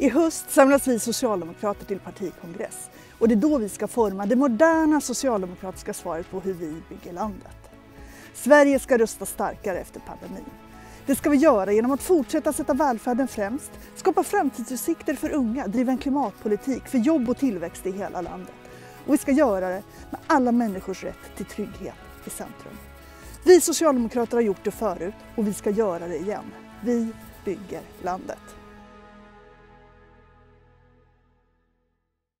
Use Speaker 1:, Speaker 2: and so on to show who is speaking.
Speaker 1: I höst samlas vi socialdemokrater till partikongress och det är då vi ska forma det moderna socialdemokratiska svaret på hur vi bygger landet. Sverige ska rusta starkare efter pandemin. Det ska vi göra genom att fortsätta sätta välfärden främst, skapa framtidsutsikter för unga, driva en klimatpolitik för jobb och tillväxt i hela landet. Och vi ska göra det med alla människors rätt till trygghet i centrum. Vi socialdemokrater har gjort det förut och vi ska göra det igen. Vi bygger landet.